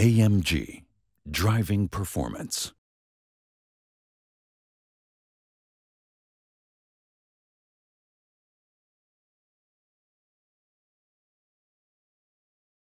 AMG Driving Performance.